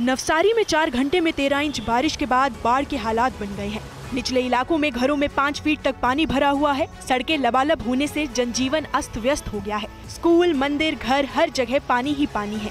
नवसारी में चार घंटे में तेरह इंच बारिश के बाद बाढ़ के हालात बन गए हैं। निचले इलाकों में घरों में पाँच फीट तक पानी भरा हुआ है। सड़कें लबालब होने से जनजीवन अस्त व्यस्त हो गया है। स्कूल, मंदिर, घर, हर जगह पानी ही पानी है।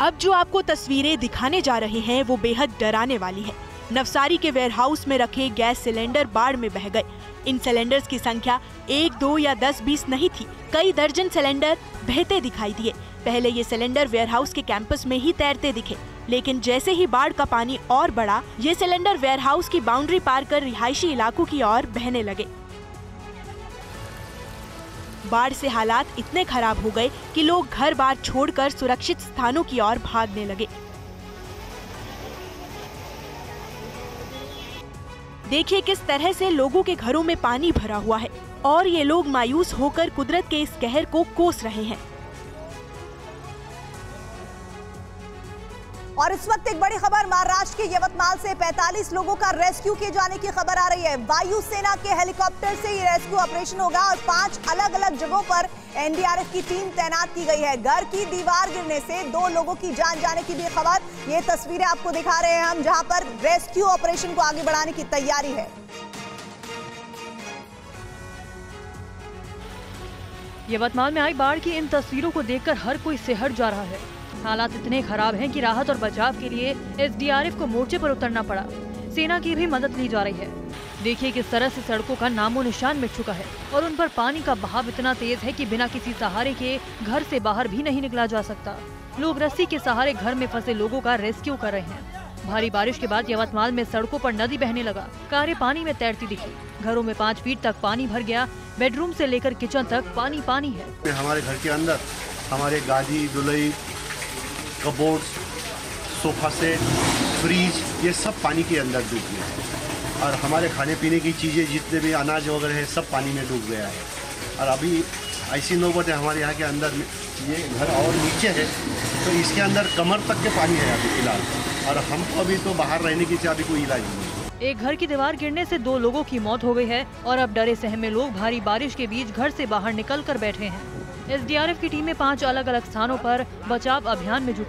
अब जो आपको तस्वीरें दिखाने जा रहे हैं, वो बेहद डराने वाली है। नवसारी के वेयरहाउस में रखे गैस सिलेंडर बाढ़ में बह गए। इन सिलेंडर्स की संख्या एक, दो या दस, बीस नहीं थी। कई दर्जन सिलेंडर बहते दिखाई दिए। पहले ये सिलेंडर वेयरहाउस के कैंपस में ही तैरते दिखे। लेकिन जैसे ही बाढ़ का पानी और बढ़ा, ये सिलेंडर वेयरहाउस की बाउंड्री पार कर रिहायशी इलाकों की ओर बहने लगे। बाढ़ से हालात इतने खराब हो गए कि लोग घर बार छोड़कर सुरक्षित स्थानों की ओर भागने लगे। देखिए किस तरह से लोगों के घरों में पानी भरा हुआ है और ये लोग मायूस होकर कुदरत के इस कहर को कोस रहे हैं। और इस वक्त एक बड़ी खबर, महाराष्ट्र के यवतमाल से 45 लोगों का रेस्क्यू किए जाने की खबर आ रही है। वायुसेना के हेलीकॉप्टर से ये रेस्क्यू ऑपरेशन होगा और पाँच अलग अलग जगहों पर एनडीआरएफ की टीम तैनात की गई है। घर की दीवार गिरने से दो लोगों की जान जाने की भी खबर, ये तस्वीरें आपको दिखा रहे हैं हम, जहाँ पर रेस्क्यू ऑपरेशन को आगे बढ़ाने की तैयारी है। यवतमाल में आई बाढ़ की इन तस्वीरों को देखकर हर कोई सिहर जा रहा है। हालात इतने खराब हैं कि राहत और बचाव के लिए एसडीआरएफ को मोर्चे पर उतरना पड़ा। सेना की भी मदद ली जा रही है। देखिए किस तरह से सड़कों का नामो निशान मिट चुका है और उन पर पानी का बहाव इतना तेज है कि बिना किसी सहारे के घर से बाहर भी नहीं निकला जा सकता। लोग रस्सी के सहारे घर में फंसे लोगों का रेस्क्यू कर रहे हैं। भारी बारिश के बाद यवतमाल में सड़कों पर नदी बहने लगा। कारें पानी में तैरती दिखी। घरों में पाँच फीट तक पानी भर गया। बेडरूम से लेकर किचन तक पानी पानी है। हमारे घर के अंदर हमारे गादी दुलई कबोर्ड सोफा सेट, फ्रीज, ये सब पानी के अंदर डूब गया है। और हमारे खाने पीने की चीज़ें जितने भी अनाज वगैरह है, सब पानी में डूब गया है। और अभी ऐसी नौबत है हमारे यहाँ के अंदर, ये घर और नीचे है तो इसके अंदर कमर तक के पानी है अभी फ़िलहाल। और हमको अभी तो बाहर रहने की अभी कोई इलाज नहीं एक घर की दीवार गिरने से दो लोगों की मौत हो गई है, और अब डरे सहमे लोग भारी बारिश के बीच घर से बाहर निकल कर बैठे हैं। एसडीआरएफ की टीमें पाँच अलग अलग स्थानों पर बचाव अभियान में जुटी